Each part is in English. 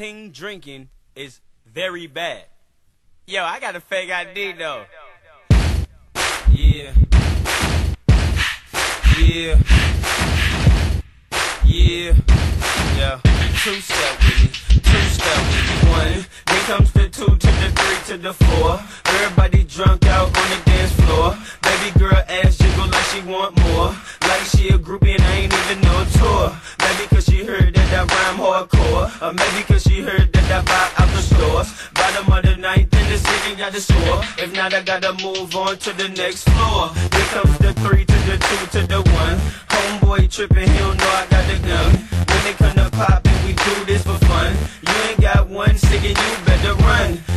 team drinking is very bad. Yo, I got a fake ID though. Yeah. Yeah. Yeah. Yeah. Two step with me. Two step with me. One. Then comes the two to the three to the four. Everybody drunk out on the dance floor. Baby girl ass jiggle like she want more. Like she a groupie and I ain't even no tour. Maybe cause she heard that I rhyme hardcore. Or maybe cause she heard that I buy out the stores. Bottom of the ninth in the city got the score. If not, I gotta move on to the next floor. Here comes the three to the two to the one. Homeboy tripping, he don't know I got the gun. When they come to pop and we do this for fun. You ain't got one second, you better run.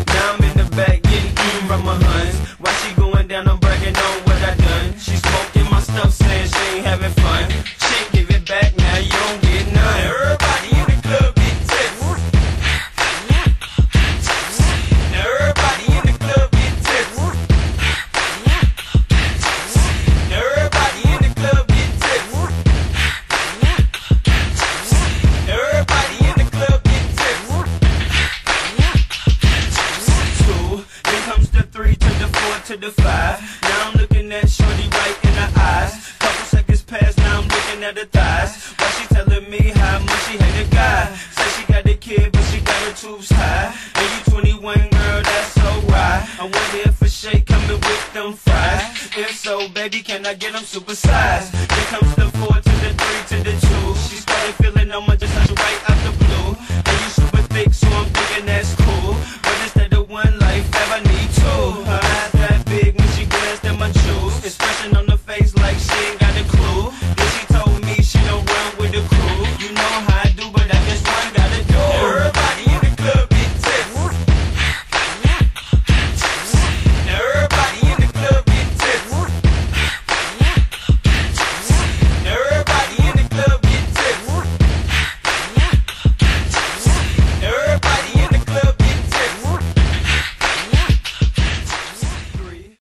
To the five. Now I'm looking at Shorty right in the eyes. Couple seconds pass, now I'm looking at her thighs. Why she telling me how much she hate a guy. Say she got a kid, but she got her tubes high. And you 21, girl, that's so right. I wonder if for shake coming with them fries. If so, baby, can I get them supersized? Then comes the four to the three